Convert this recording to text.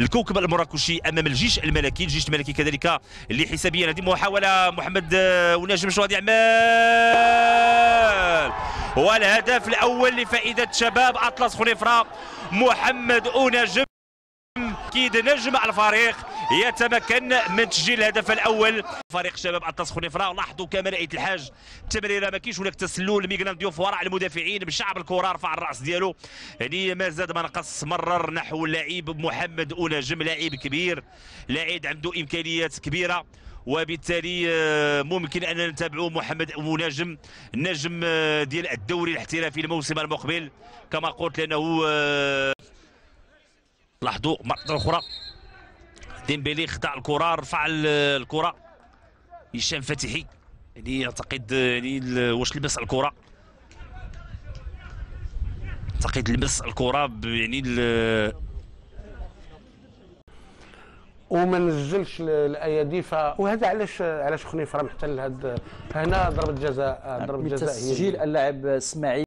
الكوكب المراكشي أمام الجيش الملكي الجيش الملكي كذلك اللي حسابيا هذه محاولة محمد آه، ونجم شو هذه اعمال والهدف الأول لفائدة شباب أطلس خنيفره محمد ونجم أكيد نجم الفريق. يتمكن من تسجيل الهدف الأول. فريق شباب اطلس خنيفره لاحظوا كما رأيت الحاج التمريره ما كاينش هناك تسلل ميغلان ديوف وراء المدافعين بشعب الكرة رفع الرأس ديالو. يعني ما زاد ما نقص مرر نحو اللاعب محمد ونجم لاعب كبير لاعب عنده إمكانيات كبيرة. وبالتالي آه، ممكن أن نتابعوا محمد ونجم النجم آه، ديال الدوري الاحترافي الموسم المقبل. كما قلت لأنه آه، لاحظوا مرة أخرى. ديمبيلي خدع الكرة رفع ال- الكرة. هشام فتحي يعني اعتقد يعني ال- واش لبس الكرة؟ اعتقد لبس الكرة ب- يعني ال- وما نزلش ال- الايادي ف وهذا علاش علاش خنيفره محتل هاد هنا ضربة جزاء ضربة جزاء هي تسجيل اللاعب إسماعيل